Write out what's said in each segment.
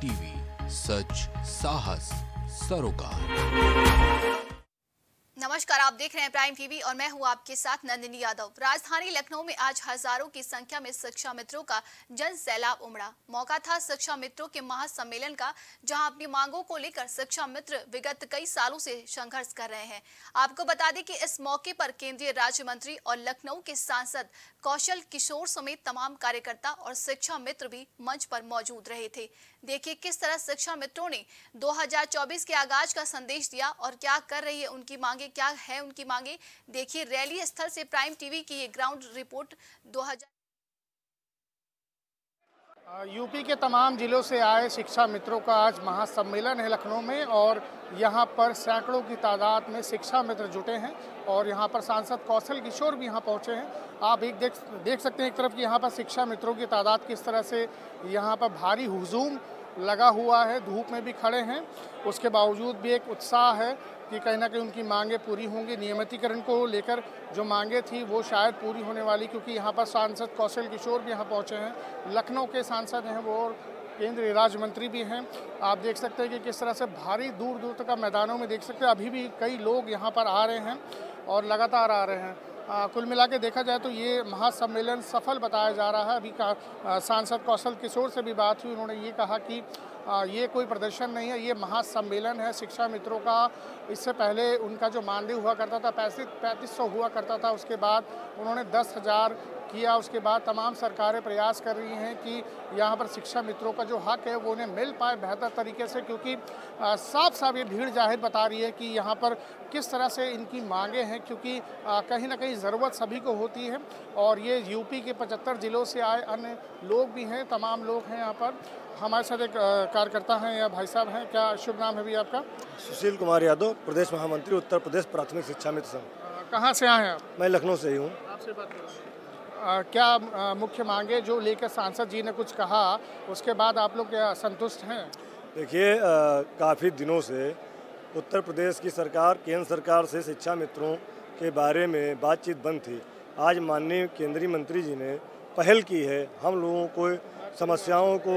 TV, सच, साहस, सरोकार। नमस्कार, आप देख रहे हैं प्राइम टीवी और मैं हूँ आपके साथ नंदिनी यादव। राजधानी लखनऊ में आज हज़ारों की संख्या में शिक्षा मित्रों का जन सैलाब उमड़ा। मौका था शिक्षा मित्रों के महासम्मेलन का, जहाँ अपनी मांगों को लेकर शिक्षा मित्र विगत कई सालों से संघर्ष कर रहे हैं। आपको बता दें कि इस मौके पर केंद्रीय राज्य मंत्री और लखनऊ के सांसद कौशल किशोर समेत तमाम कार्यकर्ता और शिक्षा मित्र भी मंच पर मौजूद रहे थे। देखिए किस तरह शिक्षा मित्रों ने 2024 के आगाज़ का संदेश दिया और क्या कर रही है उनकी मांगे, क्या है उनकी मांगे? देखिए रैली स्थल से प्राइम टीवी की ये ग्राउंड रिपोर्ट 2000 यूपी के तमाम जिलों से आए शिक्षा मित्रों का आज महासम्मेलन है लखनऊ में और यहाँ पर सैकड़ों की तादाद में शिक्षा मित्र जुटे हैं और यहाँ पर सांसद कौशल किशोर भी यहाँ पहुँचे हैं। आप एक देख देख सकते हैं एक तरफ़ कि यहाँ पर शिक्षा मित्रों की तादाद किस तरह से यहाँ पर भारी हुजूम लगा हुआ है, धूप में भी खड़े हैं। उसके बावजूद भी एक उत्साह है कि कहीं ना कहीं उनकी मांगे पूरी होंगी। नियमितीकरण को लेकर जो मांगे थी, वो शायद पूरी होने वाली, क्योंकि यहाँ पर सांसद कौशल किशोर भी यहाँ पहुँचे हैं। लखनऊ के सांसद हैं वो और केंद्रीय राज्य मंत्री भी हैं। आप देख सकते हैं कि किस तरह से भारी दूर दूर तक मैदानों में देख सकते हैं। अभी भी कई लोग यहाँ पर आ रहे हैं और लगातार आ रहे हैं। कुल मिला के देखा जाए तो ये महासम्मेलन सफल बताया जा रहा है। अभी का सांसद कौशल किशोर से भी बात हुई, उन्होंने ये कहा कि ये कोई प्रदर्शन नहीं है, ये महासम्मेलन है शिक्षा मित्रों का। इससे पहले उनका जो मानदेय हुआ करता था, पैंतीस पैंतीस सौ हुआ करता था, उसके बाद उन्होंने दस हज़ार किया। उसके बाद तमाम सरकारें प्रयास कर रही हैं कि यहाँ पर शिक्षा मित्रों का जो हक है, वो उन्हें मिल पाए बेहतर तरीके से, क्योंकि साफ़ साफ़ ये भीड़ ज़ाहिर बता रही है कि यहाँ पर किस तरह से इनकी मांगे हैं, क्योंकि कहीं ना कहीं ज़रूरत सभी को होती है। और ये यूपी के पचहत्तर ज़िलों से आए अन्य लोग भी हैं, तमाम लोग हैं यहाँ पर। हमारे साथ एक कार्यकर्ता हैं या भाई साहब हैं। क्या शुभ नाम है भी आपका? सुशील कुमार यादव प्रदेश महामंत्री उत्तर प्रदेश प्राथमिक शिक्षा मित्र संघ। कहाँ से आए हैं आप? मैं लखनऊ से ही हूँ। आपसे बात करें। क्या आ, मुख्य मांगे जो लेकर सांसद जी ने कुछ कहा उसके बाद आप लोग संतुष्ट हैं? देखिए काफ़ी दिनों से उत्तर प्रदेश की सरकार केंद्र सरकार से शिक्षा मित्रों के बारे में बातचीत बंद थी। आज माननीय केंद्रीय मंत्री जी ने पहल की है। हम लोगों को समस्याओं को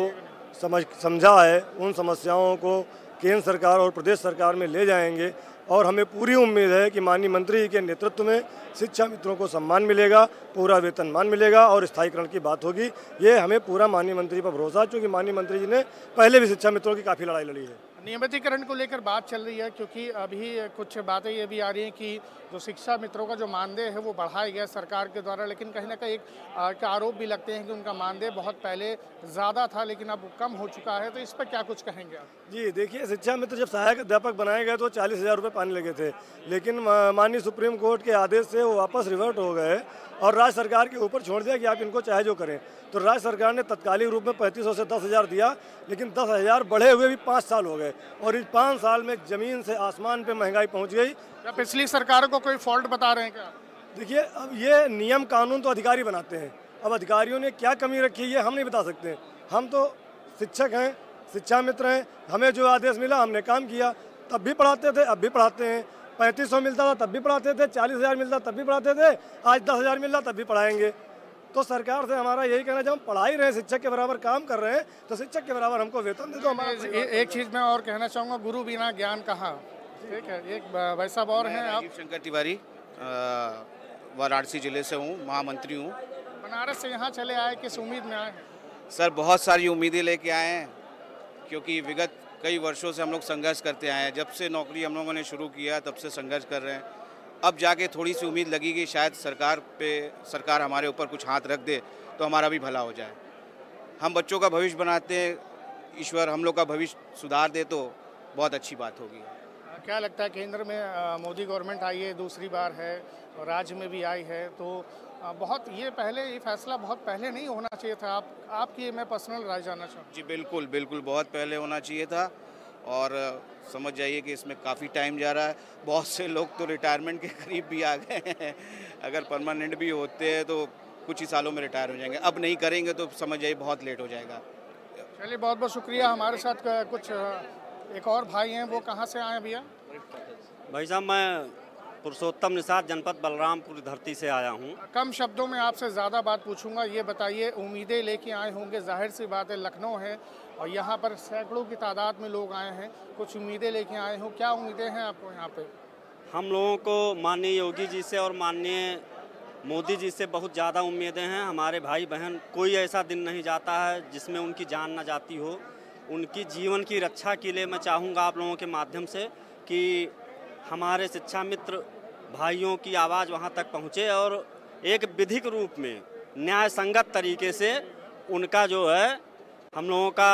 समझ, समझा है, उन समस्याओं को केंद्र सरकार और प्रदेश सरकार में ले जाएँगे और हमें पूरी उम्मीद है कि माननीय मंत्री के नेतृत्व में शिक्षा मित्रों को सम्मान मिलेगा, पूरा वेतनमान मिलेगा और स्थायीकरण की बात होगी। ये हमें पूरा माननीय मंत्री पर भरोसा है, क्योंकि माननीय मंत्री जी ने पहले भी शिक्षा मित्रों की काफ़ी लड़ाई लड़ी है। नियमितीकरण को लेकर बात चल रही है, क्योंकि अभी कुछ बातें ये भी आ रही हैं कि जो शिक्षा मित्रों का जो मानदेय है, वो बढ़ाया गया सरकार के द्वारा, लेकिन कहीं ना कहीं एक का आरोप भी लगते हैं कि उनका मानदेय बहुत पहले ज़्यादा था, लेकिन अब कम हो चुका है। तो इस पर क्या कुछ कहेंगे आप? जी, देखिए, शिक्षा मित्र जब सहायक अध्यापक बनाए गए तो चालीस हज़ार रुपये पाने लगे थे, लेकिन माननीय सुप्रीम कोर्ट के आदेश से वो वापस रिवर्ट हो गए। और राज्य सरकार के ऊपर छोड़ दिया कि आप इनको चाहे जो करें। तो राज्य सरकार ने तत्कालिक रूप में पैंतीस सौ दस हज़ार दिया लेकिन दस हज़ार बढ़े हुए भी पाँच साल हो गए। और इस पाँच साल में ज़मीन से आसमान पे महँगाई पहुँच गई। क्या पिछली सरकार को कोई फॉल्ट बता रहे हैं क्या? देखिए अब ये नियम कानून तो अधिकारी बनाते हैं। अब अधिकारियों ने क्या कमी रखी है ये हम नहीं बता सकते। हम तो शिक्षक हैं शिक्षा मित्र हैं। हमें जो आदेश मिला हमने काम किया। तब भी पढ़ाते थे अब भी पढ़ाते हैं। पैंतीस सौ मिलता था तब भी पढ़ाते थे चालीस हज़ार मिलता तब भी पढ़ाते थे आज दस हज़ार मिल रहा तब भी पढ़ाएँगे। तो सरकार से हमारा यही कहना जब हम पढ़ा ही रहे हैं शिक्षक के बराबर काम कर रहे हैं तो शिक्षक के बराबर हमको वेतन दे दो हमारा ए, एक चीज़ मैं और कहना चाहूँगा गुरु बिना ज्ञान कहाँ? ठीक है एक भाई साहब और हैं आप? शंकर तिवारी वाराणसी ज़िले से हूँ महामंत्री हूँ। बनारस से यहाँ चले आए किस उम्मीद में आए सर बहुत सारी उम्मीदें लेके आए हैं क्योंकि विगत कई वर्षों से हम लोग संघर्ष करते आए हैं। जब से नौकरी हम लोगों ने शुरू किया, तब से संघर्ष कर रहे हैं। अब जाके थोड़ी सी उम्मीद लगी कि शायद सरकार पे, सरकार हमारे ऊपर कुछ हाथ रख दे तो हमारा भी भला हो जाए। हम बच्चों का भविष्य बनाते हैं, ईश्वर हम लोग का भविष्य सुधार दे तो बहुत अच्छी बात होगी। क्या लगता है केंद्र में मोदी गवर्नमेंट आई है दूसरी बार है और राज्य में भी आई है तो बहुत ये पहले ये फैसला बहुत पहले नहीं होना चाहिए था। आप आपकी मैं पर्सनल राय जानना चाहूँ। जी बिल्कुल बिल्कुल बहुत पहले होना चाहिए था और समझ जाइए कि इसमें काफ़ी टाइम जा रहा है। बहुत से लोग तो रिटायरमेंट के करीब भी आ गए हैं। अगर परमानेंट भी होते हैं तो कुछ ही सालों में रिटायर हो जाएँगे। अब नहीं करेंगे तो समझ जाइए बहुत लेट हो जाएगा। चलिए बहुत बहुत शुक्रिया हमारे साथ कुछ एक और भाई हैं वो कहाँ से आए भैया? भाई साहब मैं पुरुषोत्तम निषाद जनपद बलरामपुर धरती से आया हूँ। कम शब्दों में आपसे ज़्यादा बात पूछूँगा ये बताइए उम्मीदें लेके आए होंगे ज़ाहिर सी बात है लखनऊ है और यहाँ पर सैकड़ों की तादाद में लोग आए हैं कुछ उम्मीदें लेके आए हों क्या उम्मीदें हैं आपको यहाँ पे? हम लोगों को माननीय योगी जी से और माननीय मोदी जी से बहुत ज़्यादा उम्मीदें हैं। हमारे भाई बहन कोई ऐसा दिन नहीं जाता है जिसमें उनकी जान ना जाती हो। उनकी जीवन की रक्षा के लिए मैं चाहूँगा आप लोगों के माध्यम से कि हमारे शिक्षा मित्र भाइयों की आवाज़ वहाँ तक पहुँचे और एक विधिक रूप में न्याय संगत तरीके से उनका जो है हम लोगों का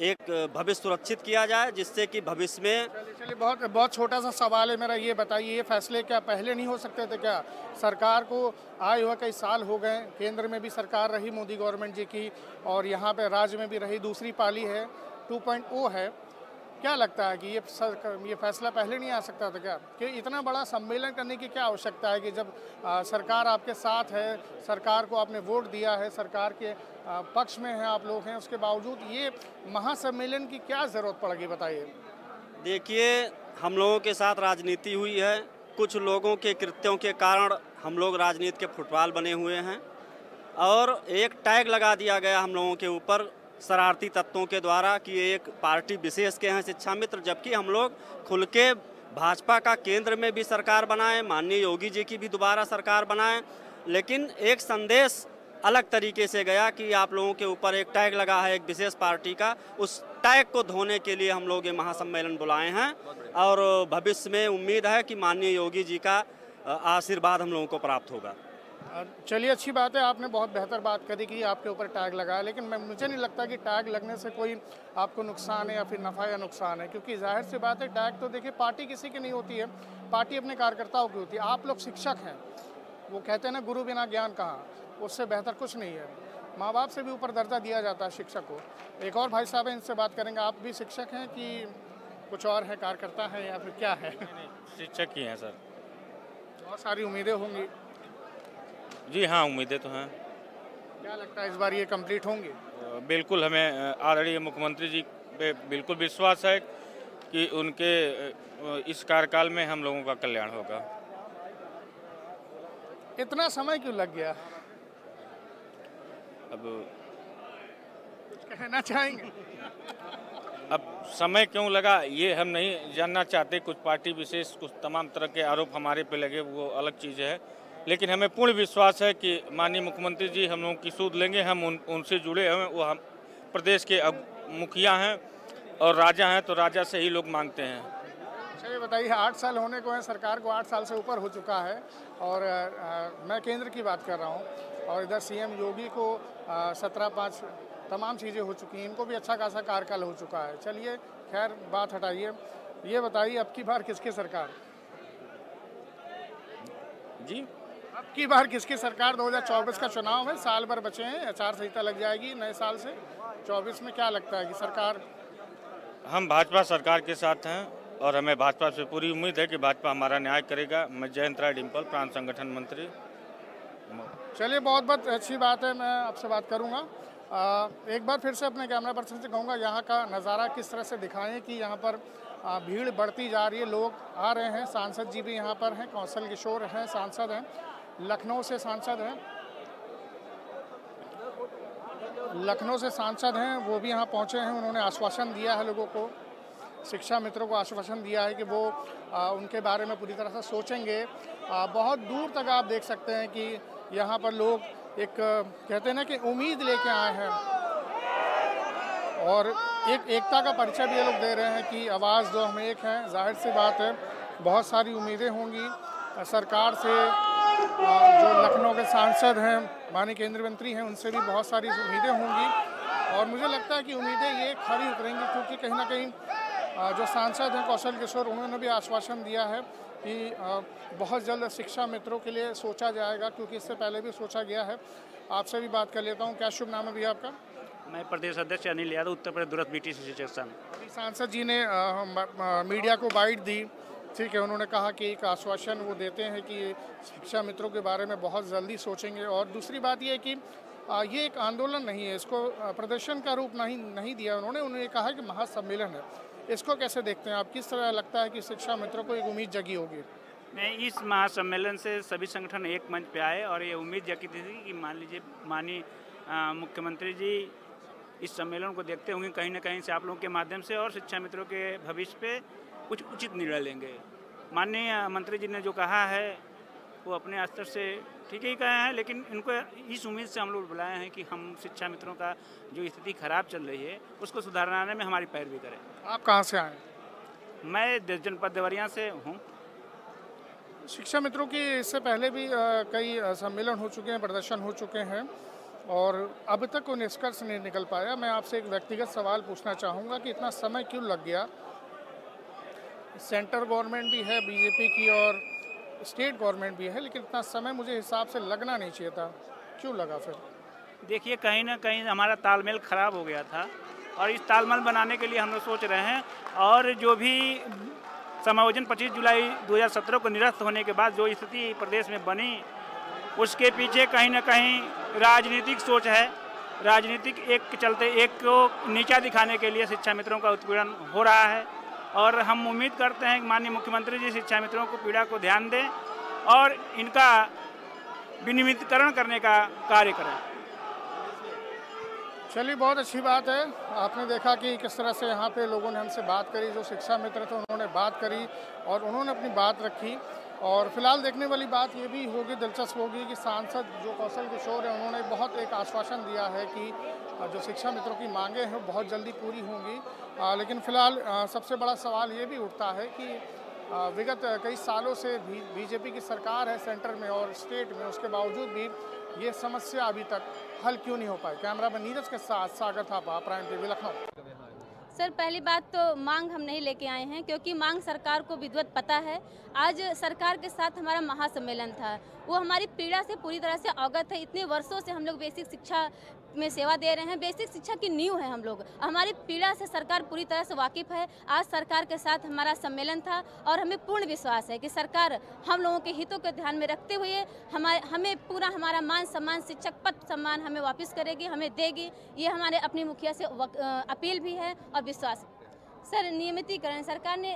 एक भविष्य सुरक्षित किया जाए, जिससे कि भविष्य में चलिए बहुत बहुत छोटा सा सवाल है मेरा, ये बताइए, ये फैसले क्या पहले नहीं हो सकते थे क्या? सरकार को आए हुए कई साल हो गए, केंद्र में भी सरकार रही, मोदी गवर्नमेंट जी की, और यहाँ पे राज्य में भी रही, दूसरी पाली है, 2.0 है। क्या लगता है कि ये ये फैसला पहले नहीं आ सकता था क्या? कि इतना बड़ा सम्मेलन करने की क्या आवश्यकता है कि जब आ, सरकार आपके साथ है सरकार को आपने वोट दिया है सरकार के आ, पक्ष में हैं आप लोग हैं उसके बावजूद ये महासम्मेलन की क्या ज़रूरत पड़ेगी बताइए? देखिए हम लोगों के साथ राजनीति हुई है। कुछ लोगों के कृत्यों के कारण हम लोग राजनीति के फुटबॉल बने हुए हैं। और एक टैग लगा दिया गया हम लोगों के ऊपर शरारती तत्वों के द्वारा कि एक पार्टी विशेष के हैं शिक्षा मित्र, जबकि हम लोग खुल के भाजपा का केंद्र में भी सरकार बनाएँ, माननीय योगी जी की भी दोबारा सरकार बनाए। लेकिन एक संदेश अलग तरीके से गया कि आप लोगों के ऊपर एक टैग लगा है एक विशेष पार्टी का, उस टैग को धोने के लिए हम लोग ये महासम्मेलन बुलाए हैं। और भविष्य में उम्मीद है कि माननीय योगी जी का आशीर्वाद हम लोगों को प्राप्त होगा। चलिए अच्छी बात है आपने बहुत बेहतर बात करी कि आपके ऊपर टैग लगाया लेकिन मैं मुझे नहीं लगता कि टैग लगने से कोई आपको नुकसान है या फिर नफ़ा या नुकसान है क्योंकि ज़ाहिर सी बात है टैग तो देखिए पार्टी किसी की नहीं होती है पार्टी अपने कार्यकर्ताओं की होती है। आप लोग शिक्षक हैं वो कहते हैं ना गुरु बिना ज्ञान कहाँ? उससे बेहतर कुछ नहीं है। माँ बाप से भी ऊपर दर्जा दिया जाता है शिक्षक को। एक और भाई साहब हैं इनसे बात करेंगे आप भी शिक्षक हैं कि कुछ और है कार्यकर्ता है या फिर क्या है? शिक्षक ही हैं सर। बहुत सारी उम्मीदें होंगी। जी हाँ उम्मीदें तो हैं। क्या लगता है इस बार ये कंप्लीट होंगे? बिल्कुल हमें आदरणीय मुख्यमंत्री जी पे बिल्कुल विश्वास है कि उनके इस कार्यकाल में हम लोगों का कल्याण होगा। इतना समय क्यों लग गया? अब कुछ कहना चाहेंगे? अब समय क्यों लगा ये हम नहीं जानना चाहते। कुछ पार्टी विशेष कुछ तमाम तरह के आरोप हमारे पे लगे वो अलग चीज़ है। लेकिन हमें पूर्ण विश्वास है कि माननीय मुख्यमंत्री जी हम लोगों की सूद लेंगे हम उन उनसे जुड़े हैं वो हम प्रदेश के अब मुखिया हैं और राजा हैं तो राजा से ही लोग मांगते हैं। चलिए बताइए आठ साल होने को है सरकार को आठ साल से ऊपर हो चुका है और आ, मैं केंद्र की बात कर रहा हूँ और इधर सीएम योगी को सत्रह पाँच तमाम चीज़ें हो चुकी हैं इनको भी अच्छा खासा कार्यकाल हो चुका है। चलिए खैर बात हटाइए। ये बताइए अब की बार किसकी सरकार? जी? अब की बार किसकी सरकार 2024 का चुनाव है? साल भर बचे हैं आचार संहिता लग जाएगी नए साल से। 24 में क्या लगता है कि सरकार? हम भाजपा सरकार के साथ हैं और हमें भाजपा से पूरी उम्मीद है कि भाजपा हमारा न्याय करेगा। मैं जयंत राय डिम्पल प्रांत संगठन मंत्री। चलिए बहुत बहुत अच्छी बात है मैं आपसे बात करूँगा। एक बार फिर से अपने कैमरा पर्सन से कहूँगा यहाँ का नज़ारा किस तरह से दिखाएँ कि यहाँ पर भीड़ बढ़ती जा रही है लोग आ रहे हैं। सांसद जी भी यहाँ पर हैं कौशल किशोर हैं सांसद हैं। लखनऊ से सांसद हैं। लखनऊ से सांसद हैं वो भी यहाँ पहुँचे हैं। उन्होंने आश्वासन दिया है लोगों को शिक्षा मित्रों को आश्वासन दिया है कि वो आ, उनके बारे में पूरी तरह से सोचेंगे। आ, बहुत दूर तक आप देख सकते हैं कि यहाँ पर लोग एक कहते हैं ना कि उम्मीद लेके आए हैं। और एक एकता का परिचय भी ये लोग दे रहे हैं कि आवाज़ दो हम एक हैं। ज़ाहिर सी बात है बहुत सारी उम्मीदें होंगी। सरकार से जो लखनऊ के सांसद हैं माननीय केंद्रीय मंत्री हैं उनसे भी बहुत सारी उम्मीदें होंगी। और मुझे लगता है कि उम्मीदें ये खड़ी उतरेंगी क्योंकि कहीं ना कहीं जो सांसद हैं कौशल किशोर उन्होंने भी आश्वासन दिया है कि बहुत जल्द शिक्षा मित्रों के लिए सोचा जाएगा क्योंकि इससे पहले भी सोचा गया है। आपसे भी बात कर लेता हूँ। क्या शुभ नाम है भैया आपका? मैं प्रदेश अध्यक्ष अनिल यादव उत्तर प्रदेश दूरस्थ बी टी सांसद जी ने मीडिया को बाइट दी। ठीक है, उन्होंने कहा कि एक आश्वासन वो देते हैं कि शिक्षा मित्रों के बारे में बहुत जल्दी सोचेंगे। और दूसरी बात ये है कि ये एक आंदोलन नहीं है, इसको प्रदर्शन का रूप नहीं नहीं दिया उन्होंने। उन्होंने कहा कि महासम्मेलन है, इसको कैसे देखते हैं आप? किस तरह लगता है कि शिक्षा मित्रों को एक उम्मीद जगी होगी? मैं इस महासम्मेलन से सभी संगठन एक मंच पे आए और ये उम्मीद जगी थी कि मान लीजिए, माननीय मुख्यमंत्री जी इस सम्मेलन को देखते होंगे कहीं ना कहीं से आप लोगों के माध्यम से और शिक्षा मित्रों के भविष्य पे कुछ उचित निर्णय लेंगे। माननीय मंत्री जी ने जो कहा है वो अपने स्तर से ठीक ही कहे हैं लेकिन इनको इस उम्मीद से हम लोग बुलाए हैं कि हम शिक्षा मित्रों का जो स्थिति खराब चल रही है उसको सुधारने में हमारी पैरवी करें। आप कहाँ से आए? मैं जनपद देवरिया से हूँ। शिक्षा मित्रों की इससे पहले भी कई सम्मेलन हो चुके हैं प्रदर्शन हो चुके हैं और अब तक कोई निष्कर्ष नहीं निकल पाया। मैं आपसे एक व्यक्तिगत सवाल पूछना चाहूँगा कि इतना समय क्यों लग गया? सेंटर गवर्नमेंट भी है बीजेपी की और स्टेट गवर्नमेंट भी है, लेकिन इतना समय मुझे हिसाब से लगना नहीं चाहिए था। क्यों लगा फिर? देखिए, कहीं ना कहीं हमारा तालमेल खराब हो गया था और इस तालमेल बनाने के लिए हम लोग सोच रहे हैं और जो भी समायोजन 25 जुलाई 2017 को निरस्त होने के बाद जो स्थिति प्रदेश में बनी, उसके पीछे कहीं ना कहीं राजनीतिक सोच है। राजनीतिक एक के चलते एक को नीचा दिखाने के लिए शिक्षा मित्रों का उत्पीड़न हो रहा है। और हम उम्मीद करते हैं कि माननीय मुख्यमंत्री जी, शिक्षा मित्रों को, पीड़ा को ध्यान दें और इनका विनियमितकरण करने का कार्य करें। चलिए, बहुत अच्छी बात है। आपने देखा कि किस तरह से यहाँ पे लोगों ने हमसे बात करी, जो शिक्षा मित्र थे, उन्होंने बात करी और उन्होंने अपनी बात रखी। और फ़िलहाल देखने वाली बात ये भी होगी, दिलचस्प होगी कि सांसद जो कौशल किशोर हैं, उन्होंने बहुत एक आश्वासन दिया है कि जो शिक्षा मित्रों की मांगें हैं बहुत जल्दी पूरी होंगी। लेकिन फ़िलहाल सबसे बड़ा सवाल ये भी उठता है कि विगत कई सालों से भी बीजेपी की सरकार है सेंटर में और स्टेट में, उसके बावजूद भी ये समस्या अभी तक हल क्यों नहीं हो पाई? कैमरा मैन नीरज के साथ Sagar Thapa, prime TV, Lucknow. Sir, पहली बात तो मांग हम नहीं लेके आए हैं, क्योंकि मांग सरकार को विधिवत पता है। आज सरकार के साथ हमारा महासम्मेलन था। वो हमारी पीड़ा से पूरी तरह से अवगत है। इतने वर्षों से हम लोग बेसिक शिक्षा में सेवा दे रहे हैं। बेसिक शिक्षा की नींव है हम लोग। हमारी पीड़ा से सरकार पूरी तरह से वाकिफ है। आज सरकार के साथ हमारा सम्मेलन था और हमें पूर्ण विश्वास है कि सरकार हम लोगों के हितों को ध्यान में रखते हुए हमारे, हमें पूरा हमारा मान सम्मान, शिक्षक पद सम्मान हमें वापस करेगी, हमें देगी। ये हमारे अपनी मुखिया से अपील भी है और विश्वास सर, नियमितीकरण, सरकार ने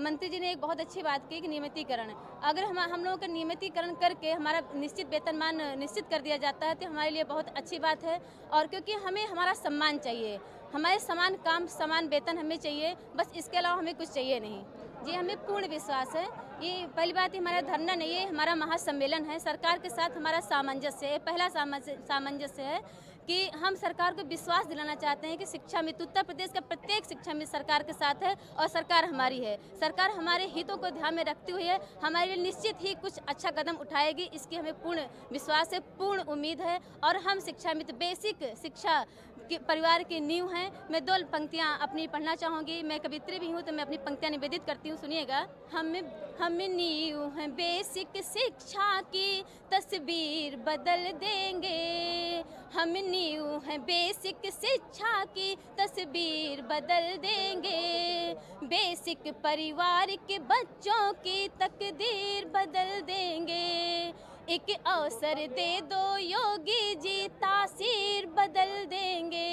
मंत्री जी ने एक बहुत अच्छी बात की कि नियमितीकरण। अगर हम हम लोगों का नियमितीकरण करके हमारा निश्चित वेतनमान निश्चित कर दिया जाता है तो हमारे लिए बहुत अच्छी बात है। और क्योंकि हमें हमारा सम्मान चाहिए, हमारे समान काम, समान वेतन हमें चाहिए, बस इसके अलावा हमें कुछ चाहिए नहीं। जी, हमें पूर्ण विश्वास है। ये पहली बात हमारा धरना नहीं है हमारा महासम्मेलन है। सरकार के साथ हमारा सामंजस्य है पहला सामंजस्य है। कि हम सरकार को विश्वास दिलाना चाहते हैं कि शिक्षा मित्र उत्तर प्रदेश का प्रत्येक शिक्षा मित्र सरकार के साथ है और सरकार हमारी है। सरकार हमारे हितों को ध्यान में रखती हुई है, हमारे लिए निश्चित ही कुछ अच्छा कदम उठाएगी, इसकी हमें पूर्ण विश्वास है, पूर्ण उम्मीद है और हम शिक्षा मित्र बेसिक शिक्षा के, परिवार की नींव हैं। मैं दो पंक्तियाँ अपनी पढ़ना चाहूँगी, मैं कवित्री भी हूँ तो मैं अपनी पंक्तियाँ निवेदित करती हूँ, सुनिएगा। हम हम नींव हैं बेसिक शिक्षा की, तस्वीर बदल देंगे हम नींव हैं बेसिक शिक्षा की तस्वीर बदल देंगे। बेसिक परिवार के बच्चों की तकदीर बदल देंगे। एक अवसर दे दो योगी जी, तासीर बदल देंगे।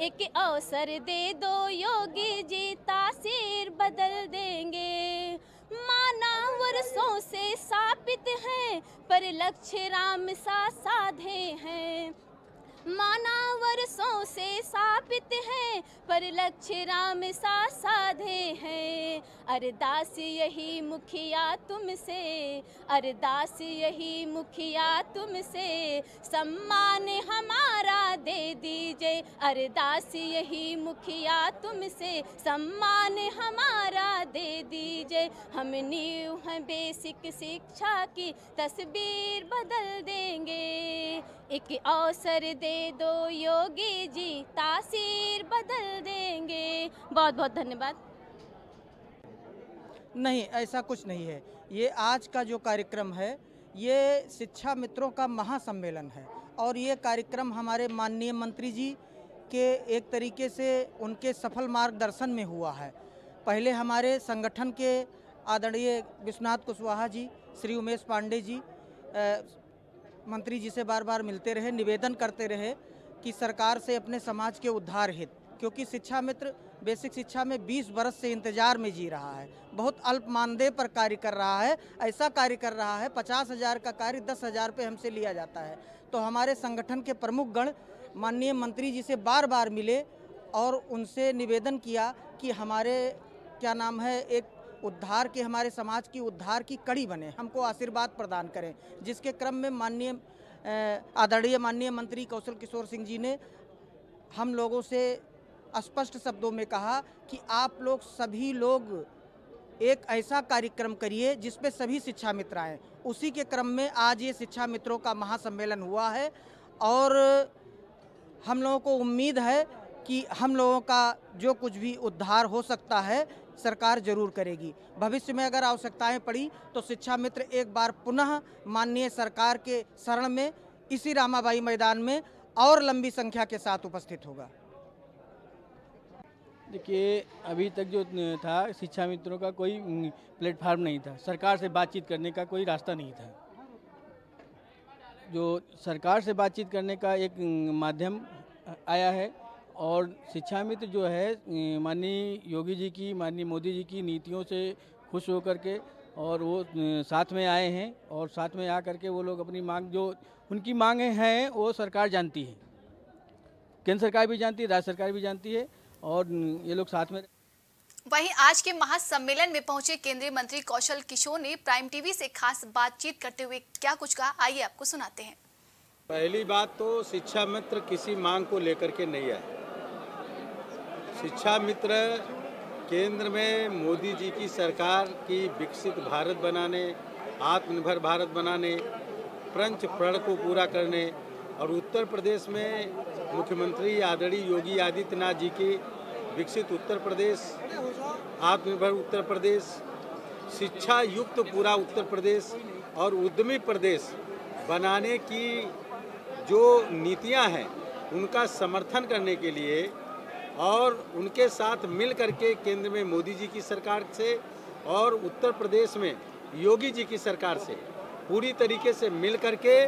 एक अवसर दे दो योगी जी, तासीर बदल देंगे। माना वर्षों से स्थापित है, पर लक्ष्य राम सा साधे हैं। माना वर्षों से स्थापित है, पर लक्ष्य राम सा साधे हैं। अरदास यही मुखिया तुमसे, अरदास यही मुखिया तुमसे। सम्मान हमारा दे दीजिए, अरदास यही मुखिया तुमसे। सम्मान हमारा दे दीजिए, हम नींव हैं बेसिक शिक्षा की, तस्वीर बदल देंगे। एक अवसर दे योगी जी तासीर बदल देंगे। बहुत बहुत धन्यवाद। नहीं, ऐसा कुछ नहीं है। ये आज का जो कार्यक्रम है, ये शिक्षा मित्रों का महासम्मेलन है। और ये कार्यक्रम हमारे माननीय मंत्री जी के एक तरीके से उनके सफल मार्गदर्शन में हुआ है। पहले हमारे संगठन के आदरणीय विश्वनाथ कुशवाहा जी, श्री उमेश पांडे जी मंत्री जी से बार बार मिलते रहे, निवेदन करते रहे कि सरकार से अपने समाज के उद्धार हित, क्योंकि शिक्षा मित्र बेसिक शिक्षा में 20 बरस से इंतज़ार में जी रहा है। बहुत अल्प मानदेय पर कार्य कर रहा है, ऐसा कार्य कर रहा है, पचास हज़ार का कार्य दस हज़ार पे हमसे लिया जाता है। तो हमारे संगठन के प्रमुख गण माननीय मंत्री जी से बार बार मिले और उनसे निवेदन किया कि हमारे, क्या नाम है, एक उद्धार के, हमारे समाज की उद्धार की कड़ी बने। हमको आशीर्वाद प्रदान करें, जिसके क्रम में माननीय आदरणीय माननीय मंत्री कौशल किशोर सिंह जी ने हम लोगों से स्पष्ट शब्दों में कहा कि आप लोग सभी लोग एक ऐसा कार्यक्रम करिए जिसपे सभी शिक्षा मित्र आएँ। उसी के क्रम में आज ये शिक्षा मित्रों का महासम्मेलन हुआ है और हम लोगों को उम्मीद है कि हम लोगों का जो कुछ भी उद्धार हो सकता है, सरकार ज़रूर करेगी। भविष्य में अगर आवश्यकताएँ पड़ी तो शिक्षा मित्र एक बार पुनः माननीय सरकार के शरण में, इसी रामाबाई मैदान में और लंबी संख्या के साथ उपस्थित होगा। देखिए, अभी तक जो था, शिक्षा मित्रों का कोई प्लेटफार्म नहीं था। सरकार से बातचीत करने का कोई रास्ता नहीं था। जो सरकार से बातचीत करने का एक माध्यम आया है और शिक्षा मित्र जो है माननीय योगी जी की माननीय मोदी जी की नीतियों से खुश होकर के और वो साथ में आए हैं और साथ में आ करके वो लोग अपनी मांग जो उनकी मांगें हैं वो सरकार जानती है। केंद्र सरकार भी जानती है राज्य सरकार भी जानती है और ये लोग साथ में वहीं आज के महासम्मेलन में पहुँचे केंद्रीय मंत्री कौशल किशोर ने प्राइम टीवी से खास बातचीत करते हुए क्या कुछ कहा आइए आपको सुनाते हैं। पहली बात तो शिक्षा मित्र किसी मांग को लेकर के नहीं आए। शिक्षा मित्र, केंद्र में मोदी जी की सरकार की विकसित भारत बनाने, आत्मनिर्भर भारत बनाने पंच प्रण को पूरा करने और उत्तर प्रदेश में मुख्यमंत्री आदरणीय योगी आदित्यनाथ जी की विकसित उत्तर प्रदेश, आत्मनिर्भर उत्तर प्रदेश शिक्षा युक्त पूरा उत्तर प्रदेश और उद्यमी प्रदेश बनाने की जो नीतियाँ हैं, उनका समर्थन करने के लिए और उनके साथ मिल करके केंद्र में मोदी जी की सरकार से और उत्तर प्रदेश में योगी जी की सरकार से पूरी तरीके से मिल करके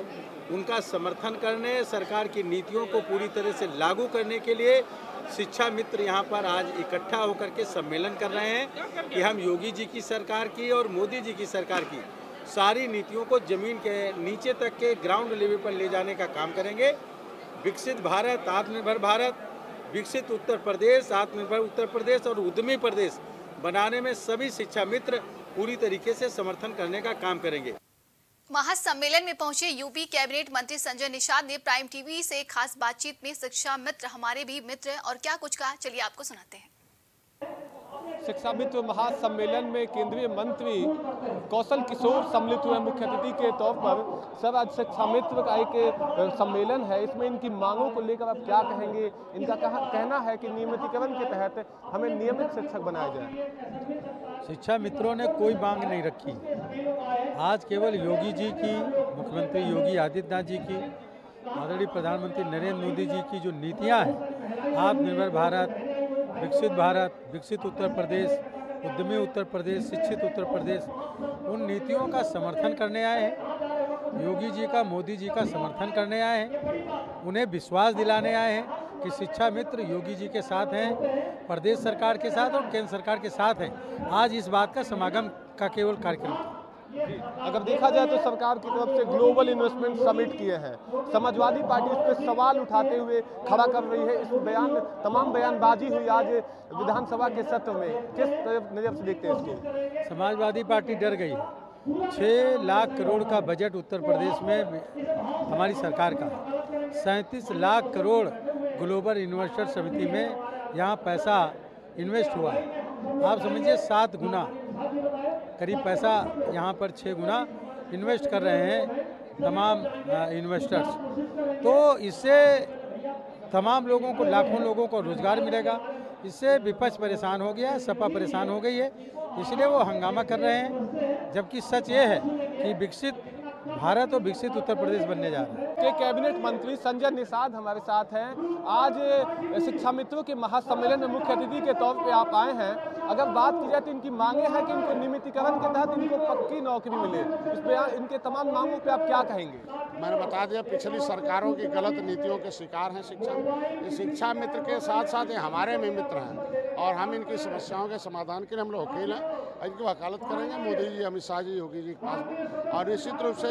उनका समर्थन करने, सरकार की नीतियों को पूरी तरह से लागू करने के लिए शिक्षा मित्र यहाँ पर आज इकट्ठा होकर के सम्मेलन कर रहे हैं कि हम योगी जी की सरकार की और मोदी जी की सरकार की सारी नीतियों को ज़मीन के नीचे तक के ग्राउंड लेवल पर ले जाने का काम करेंगे। विकसित भारत, आत्मनिर्भर भारत विकसित उत्तर प्रदेश, आत्मनिर्भर उत्तर प्रदेश और उद्यमी प्रदेश बनाने में सभी शिक्षा मित्र पूरी तरीके से समर्थन करने का काम करेंगे। महासम्मेलन में पहुँचे यूपी कैबिनेट मंत्री संजय निषाद ने प्राइम टीवी से खास बातचीत में शिक्षा मित्र हमारे भी मित्र और क्या कुछ कहा, चलिए आपको सुनाते हैं। शिक्षा मित्र महासम्मेलन में केंद्रीय मंत्री कौशल किशोर सम्मिलित हुए। मुख्य अतिथि के तौर पर सर, आज शिक्षा मित्र का एक सम्मेलन है। इसमें इनकी मांगों को लेकर आप क्या कहेंगे? इनका कहा, कहना है कि नियमितीकरण के तहत हमें नियमित शिक्षक बनाया जाए। शिक्षा मित्रों ने कोई मांग नहीं रखी। आज केवल योगी जी की, मुख्यमंत्री योगी आदित्यनाथ जी की, आदरणीय प्रधानमंत्री नरेंद्र मोदी जी की जो नीतियाँ हैं, आत्मनिर्भर भारत विकसित भारत, विकसित उत्तर प्रदेश, उद्यमी उत्तर प्रदेश, शिक्षित उत्तर प्रदेश, उन नीतियों का समर्थन करने आए हैं। योगी जी का, मोदी जी का समर्थन करने आए हैं। उन्हें विश्वास दिलाने आए हैं कि शिक्षा मित्र योगी जी के साथ हैं, प्रदेश सरकार के साथ और केंद्र सरकार के साथ हैं। आज इस बात का समागम का केवल कार्यक्रम था। अगर देखा जाए तो सरकार की तरफ़ से ग्लोबल इन्वेस्टमेंट समिट किए हैं। समाजवादी पार्टी इस पर सवाल उठाते हुए खड़ा कर रही है। इस बयान, तमाम बयानबाजी हुई आज विधानसभा के सत्र में। किस नज़र से देखते हैं इसको? समाजवादी पार्टी डर गई। छः लाख करोड़ का बजट उत्तर प्रदेश में हमारी सरकार का। सैंतीस लाख करोड़ ग्लोबल इन्वेस्टर समिति में यहाँ पैसा इन्वेस्ट हुआ है। आप समझिए सात गुना। करीब पैसा यहाँ पर छः गुना इन्वेस्ट कर रहे हैं तमाम इन्वेस्टर्स तो इससे तमाम लोगों को, लाखों लोगों को रोज़गार मिलेगा। इससे विपक्ष परेशान हो गया, सपा परेशान हो गई है। इसलिए वो हंगामा कर रहे हैं, जबकि सच ये है कि विकसित, भारत और विकसित उत्तर प्रदेश बनने जा रहा है। के कैबिनेट मंत्री संजय निषाद हमारे साथ हैं। आज शिक्षा मित्रों के महासम्मेलन में मुख्य अतिथि के तौर पे आप आए हैं। अगर बात की जाए तो इनकी मांगे हैं कि इनको नियमितीकरण के तहत इनको पक्की नौकरी मिले। इस पर इनके तमाम मांगों पे आप क्या कहेंगे? मैंने बता दिया, पिछली सरकारों की गलत नीतियों के शिकार हैं शिक्षा। ये शिक्षा मित्र के साथ साथ ये हमारे भी मित्र हैं और हम इनकी समस्याओं के समाधान के लिए हम लोग वकील हैं। इनकी वकालत करेंगे, मोदी जी, अमित शाह जी, योगी जी के पास। और निश्चित रूप से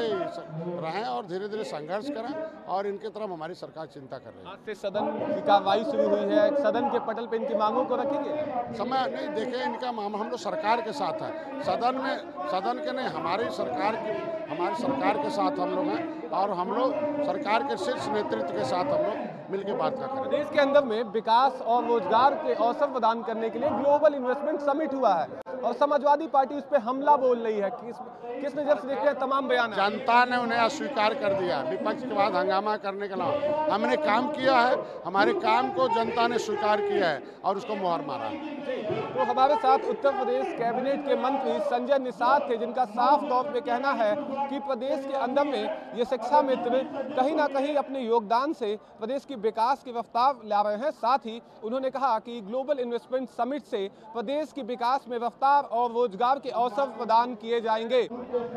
रहें और धीरे धीरे संघर्ष करें और इनके तरफ़ हमारी सरकार चिंता कर रही है। आज से सदन की कार्रवाई शुरू हुई है। सदन के पटल पे इनकी मांगों को रखेंगे? समय नहीं देखें इनका मामला हम लोग सरकार के साथ है। सदन में सदन के नहीं हमारी सरकार की हमारी सरकार के साथ हम लोग हैं और हम लोग सरकार के शीर्ष नेतृत्व के साथ हम लोग मिलकर बात का करें। देश के अंदर में विकास और रोज़गार के अवसर प्रदान करने के लिए ग्लोबल इन्वेस्टमेंट समिट हुआ है और समाजवादी पार्टी उस पर हमला बोल रही है। किस किस नज़र से देखते हैं तमाम बयान जनता ने उन्हें अस्वीकार कर दिया। विपक्ष के बाद हंगामा करने के अलावा हमने काम किया है हमारे काम को जनता ने स्वीकार किया है और उसको मुहर मारा। है तो हमारे साथ उत्तर प्रदेश कैबिनेट के मंत्री संजय निषाद थे जिनका साफ़ तौर पे कहना है कि प्रदेश के अंदर में ये शिक्षा मित्र कहीं ना कहीं अपने योगदान से प्रदेश की विकास की रफ्तार ला रहे हैं। साथ ही उन्होंने कहा कि ग्लोबल इन्वेस्टमेंट समिट से प्रदेश की विकास में रफ्तार और रोज़गार के अवसर प्रदान किए जाएँगे।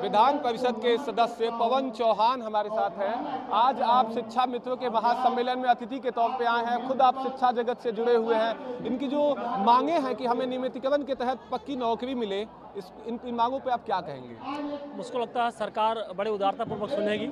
विधान परिषद के सदस्य पवन चौहान हमारे साथ हैं। आज आप शिक्षा मित्रों के महासम्मेलन में अतिथि के तौर पर आए हैं। खुद आप शिक्षा जगत से जुड़े हुए हैं। इनकी जो मांगे हैं कि हमें नियमितीकरण के तहत पक्की नौकरी मिले, इस इन मांगों पर आप क्या कहेंगे? मुझको लगता है सरकार बड़े उदारतापूर्वक सुनेगी।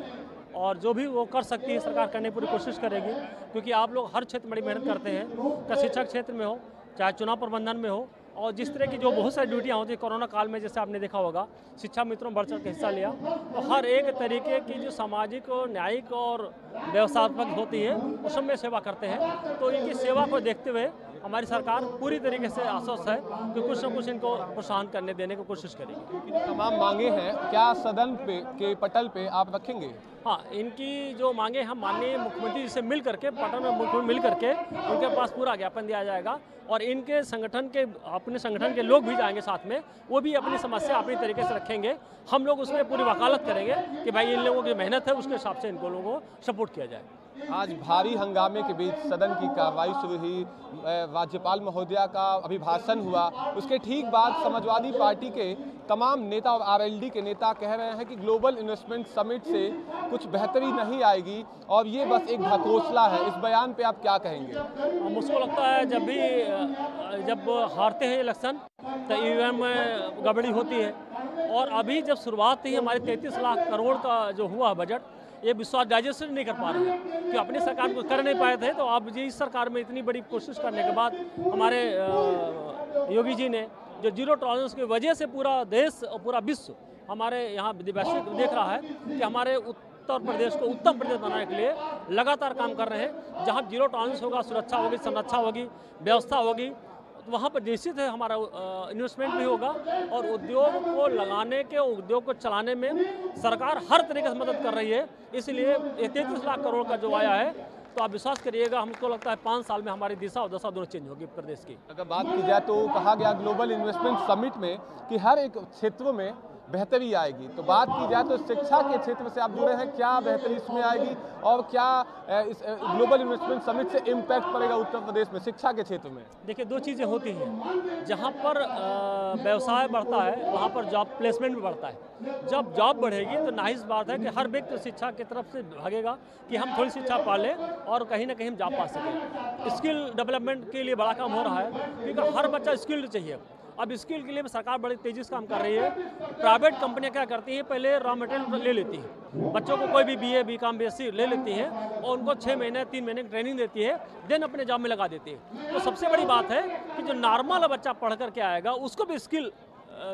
और जो भी वो कर सकती है, सरकार करने की पूरी कोशिश करेगी, क्योंकि आप लोग हर क्षेत्र में बड़ी मेहनत करते हैं। चाहे शिक्षा क्षेत्र में हो, चाहे चुनाव प्रबंधन में हो, और जिस तरह की जो बहुत सारी ड्यूटियाँ होती हैं, कोरोना काल में जैसे आपने देखा होगा, शिक्षा मित्रों बढ़ चढ़ के हिस्सा लिया। तो हर एक तरीके की जो सामाजिक और न्यायिक और व्यवसायत्मक होती है उस सब में सेवा करते हैं। तो इनकी सेवा को देखते हुए हमारी सरकार पूरी तरीके से आश्वस्त है कि कुछ न कुछ इनको प्रोत्साहन करने, देने की कोशिश करेगी। तमाम मांगे हैं। क्या सदन पे, के पटल पे आप रखेंगे? हाँ इनकी जो मांगे हम माननीय मुख्यमंत्री जी से मिल करके, पटन में मुख्यमंत्री मिल करके, उनके पास पूरा ज्ञापन दिया जाएगा और इनके संगठन के, अपने संगठन के लोग भी जाएँगे साथ में, वो भी अपनी समस्या अपने तरीके से रखेंगे। हम लोग उसमें पूरी वकालत करेंगे कि भाई इन लोगों की मेहनत है, उसके हिसाब से इनको लोगों को सपोर्ट किया जाए। आज भारी हंगामे के बीच सदन की कार्रवाई शुरू हुई। राज्यपाल महोदया का अभिभाषण हुआ। उसके ठीक बाद समाजवादी पार्टी के तमाम नेता और आरएलडी के नेता कह रहे हैं कि ग्लोबल इन्वेस्टमेंट समिट से कुछ बेहतरी नहीं आएगी और ये बस एक ढकोसला है। इस बयान पे आप क्या कहेंगे? मुझको लगता है जब भी जब हारते हैं इलेक्शन तो ई में गड़बड़ी होती है। और अभी जब शुरुआत थी हमारे तैंतीस लाख करोड़ का जो हुआ बजट ये विश्वास डाइजेशन नहीं कर पा रहे हैं। कि अपनी सरकार को कर नहीं पाए थे तो अब जी इस सरकार में इतनी बड़ी कोशिश करने के बाद हमारे योगी जी ने जो ज़ीरो टॉलरेंस की वजह से पूरा देश और पूरा विश्व हमारे यहाँ वैश्विक देख रहा है कि हमारे उत्तर प्रदेश को उत्तम प्रदेश बनाने के लिए लगातार काम कर रहे हैं। जहाँ ज़ीरो टॉलरेंस होगा, सुरक्षा होगी, संरक्षा होगी, व्यवस्था होगी तो वहाँ पर निश्चित है हमारा इन्वेस्टमेंट भी होगा और उद्योग को लगाने के, उद्योग को चलाने में सरकार हर तरीके से मदद कर रही है। इसलिए तैंतीस लाख करोड़ का जो आया है तो आप विश्वास करिएगा, हमको लगता है पाँच साल में हमारी दिशा और दशा दोनों चेंज होगी प्रदेश की। अगर बात की जाए तो कहा गया ग्लोबल इन्वेस्टमेंट समिट में कि हर एक क्षेत्रों में बेहतरी आएगी। तो बात की जाए तो शिक्षा के क्षेत्र से आप जुड़े हैं, क्या बेहतरी इसमें आएगी और क्या इस ग्लोबल इन्वेस्टमेंट समिट से इम्पैक्ट पड़ेगा उत्तर प्रदेश में, शिक्षा के क्षेत्र में? देखिए, दो चीज़ें होती हैं। जहाँ पर व्यवसाय बढ़ता है, वहाँ पर जॉब प्लेसमेंट भी बढ़ता है। जब जॉब बढ़ेगी तो नाइस बात है कि हर व्यक्ति शिक्षा की तरफ़ से भागेगा कि हम थोड़ी शिक्षा पा लें और कहीं ना कहीं हम जॉब पा सकें। स्किल डेवलपमेंट के लिए बड़ा काम हो रहा है, क्योंकि हर बच्चा स्किल्ड चाहिए। अब स्किल के लिए सरकार बड़ी तेज़ी से काम कर रही है। प्राइवेट कंपनियाँ क्या करती है? पहले रॉ मटेरियल ले लेती है। बच्चों को कोई भी B A B com B S C ले लेती हैं और उनको छः महीने, तीन महीने की ट्रेनिंग देती है देन अपने जॉब में लगा देती है। तो सबसे बड़ी बात है कि जो नॉर्मल बच्चा पढ़ करके आएगा, उसको भी स्किल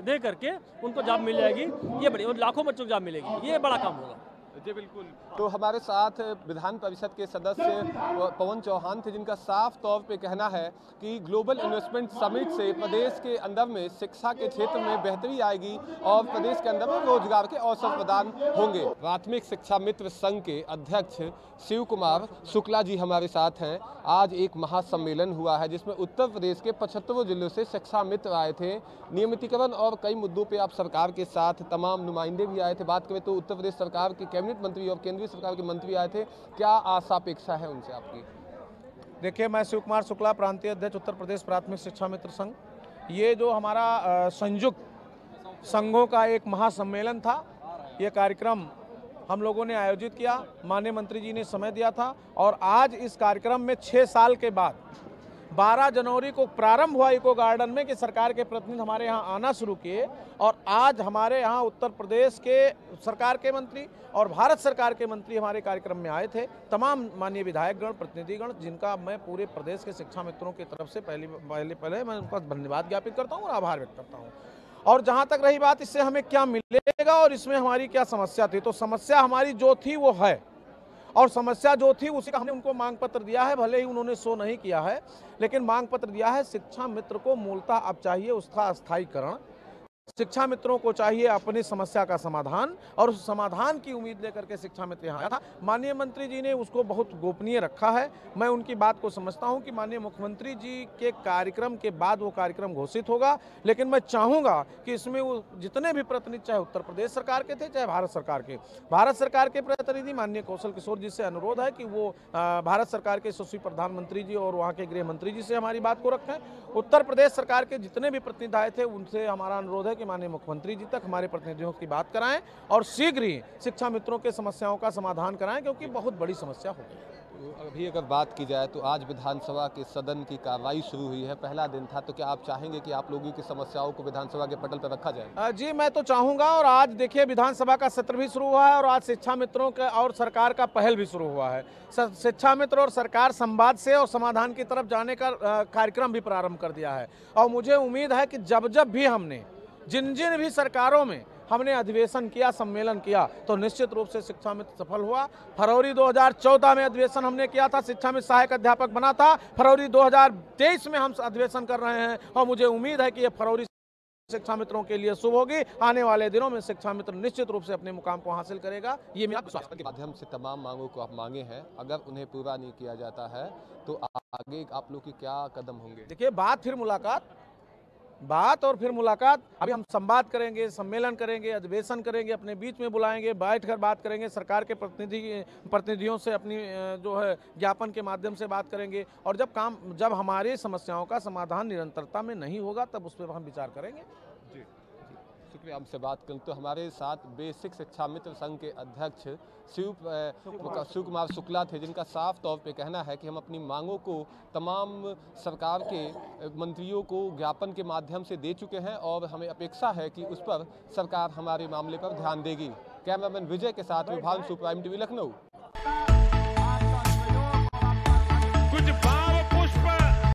दे करके उनको जॉब मिल जाएगी। ये बड़ी लाखों बच्चों को जॉब मिलेगी। ये बड़ा काम होगा। जी, बिल्कुल। तो हमारे साथ विधान परिषद के सदस्य पवन चौहान थे, जिनका साफ़ तौर पे कहना है कि ग्लोबल इन्वेस्टमेंट समिट से प्रदेश के अंदर में शिक्षा के क्षेत्र में बेहतरी आएगी और प्रदेश के अंदर में रोज़गार के अवसर प्रदान होंगे। प्राथमिक शिक्षा मित्र संघ के अध्यक्ष शिव कुमार शुक्ला जी हमारे साथ हैं। आज एक महासम्मेलन हुआ है, जिसमें उत्तर प्रदेश के पचहत्तरों जिलों से शिक्षा मित्र आए थे। नियमितीकरण और कई मुद्दों पर आप सरकार के साथ तमाम नुमाइंदे भी आए थे। बात करें तो उत्तर प्रदेश सरकार की कैबिनेट मंत्री और केंद्रीय सरकार के मंत्री आए थे। क्या आशा अपेक्षा है उनसे आपकी? देखिए, मैं शिव कुमार शुक्ला, प्रांतीय अध्यक्ष, उत्तर प्रदेश प्राथमिक शिक्षा मित्र संघ। ये जो हमारा संयुक्त संघों का एक महासम्मेलन था, ये कार्यक्रम हम लोगों ने आयोजित किया, माननीय मंत्री जी ने समय दिया था और आज इस कार्यक्रम में छः साल के बाद 12 जनवरी को प्रारंभ हुआ इको गार्डन में कि सरकार के प्रतिनिधि हमारे यहाँ आना शुरू किए और आज हमारे यहाँ उत्तर प्रदेश के सरकार के मंत्री और भारत सरकार के मंत्री हमारे कार्यक्रम में आए थे। तमाम माननीय विधायकगण, प्रतिनिधिगण, जिनका मैं पूरे प्रदेश के शिक्षा मित्रों की तरफ़ से पहले पहले पहले मैं उनका धन्यवाद ज्ञापित करता हूँ और आभार व्यक्त करता हूँ। और जहाँ तक रही बात, इससे हमें क्या मिलेगा और इसमें हमारी क्या समस्या थी? तो समस्या हमारी जो थी वो है और समस्या जो थी, उसी का हमने उनको मांग पत्र दिया है। भले ही उन्होंने शो नहीं किया है, लेकिन मांग पत्र दिया है, शिक्षा मित्र को मूलता अब चाहिए उसका अस्थायीकरण। शिक्षा मित्रों को चाहिए अपनी समस्या का समाधान और उस समाधान की उम्मीद लेकर के शिक्षा मित्र यहाँ आया था। माननीय मंत्री जी ने उसको बहुत गोपनीय रखा है। मैं उनकी बात को समझता हूँ कि माननीय मुख्यमंत्री जी के कार्यक्रम के बाद वो कार्यक्रम घोषित होगा, लेकिन मैं चाहूँगा कि इसमें वो जितने भी प्रतिनिधि, चाहे उत्तर प्रदेश सरकार के थे, चाहे भारत सरकार के। भारत सरकार के प्रतिनिधि माननीय कौशल किशोर जी से अनुरोध है कि वो भारत सरकार के यशस्वी प्रधानमंत्री जी और वहाँ के गृह मंत्री जी से हमारी बात को रखें। उत्तर प्रदेश सरकार के जितने भी प्रतिनिधि आए थे, उनसे हमारा अनुरोध है कि माननीय मुख्यमंत्री जी तक हमारे प्रतिनिधियों की बात कराएँ और शीघ्र ही शिक्षा मित्रों के समस्याओं का समाधान कराएँ क्योंकि बहुत बड़ी समस्या हो गई है। तो अभी अगर बात की जाए तो आज विधानसभा के सदन की कार्रवाई शुरू हुई है पहला दिन था तो क्या आप चाहेंगे कि आप लोगों की समस्याओं को विधानसभा के पटल पर रखा जाए? जी मैं तो चाहूँगा और आज देखिए विधानसभा का सत्र भी शुरू हुआ है और आज शिक्षा मित्रों का और सरकार का पहल भी शुरू हुआ है। शिक्षा मित्र और सरकार संवाद से और समाधान की तरफ़ जाने का कार्यक्रम भी प्रारंभ कर दिया है। और मुझे उम्मीद है कि जब जब भी हमने जिन जिन भी सरकारों में हमने अधिवेशन किया सम्मेलन किया तो निश्चित रूप से शिक्षा में सफल हुआ। फरवरी 2014 में अधिवेशन हमने किया था शिक्षा में सहायक अध्यापक बना था। फरवरी 2023 में हम अधिवेशन कर रहे हैं और मुझे उम्मीद है कि ये फरवरी शिक्षा मित्रों के लिए शुभ होगी। आने वाले दिनों में शिक्षा मित्र निश्चित रूप से अपने मुकाम को हासिल करेगा। ये मेरा विश्वास के माध्यम से तमाम मांगों को आप मांगे हैं। अगर उन्हें पूरा नहीं किया जाता है तो आगे आप लोग की क्या कदम होंगे? देखिए बात फिर मुलाकात बात और फिर मुलाकात। अभी हम संवाद करेंगे, सम्मेलन करेंगे, अधिवेशन करेंगे, अपने बीच में बुलाएँगे बैठ कर बात करेंगे, सरकार के प्रतिनिधि, प्रतिनिधियों से अपनी जो है, ज्ञापन के माध्यम से बात करेंगे और जब काम, जब हमारी समस्याओं का समाधान निरंतरता में नहीं होगा, तब उस पर हम विचार करेंगे। शुक्रिया हमसे बात करें तो हमारे साथ बेसिक शिक्षा मित्र संघ के अध्यक्ष शिव शिव कुमार शुक्ला थे जिनका साफ़ तौर पे कहना है कि हम अपनी मांगों को तमाम सरकार के मंत्रियों को ज्ञापन के माध्यम से दे चुके हैं और हमें अपेक्षा है कि उस पर सरकार हमारे मामले पर ध्यान देगी। कैमरामैन विजय के साथ विभाग सुप्राइम टीवी लखनऊ।